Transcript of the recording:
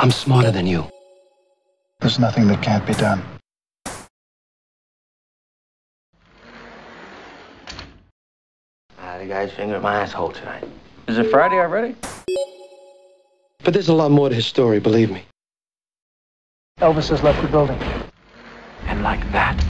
I'm smarter than you. There's nothing that can't be done. I had a guy's finger in my asshole tonight. Is it Friday already? But there's a lot more to his story, believe me. Elvis has left the building. And like that,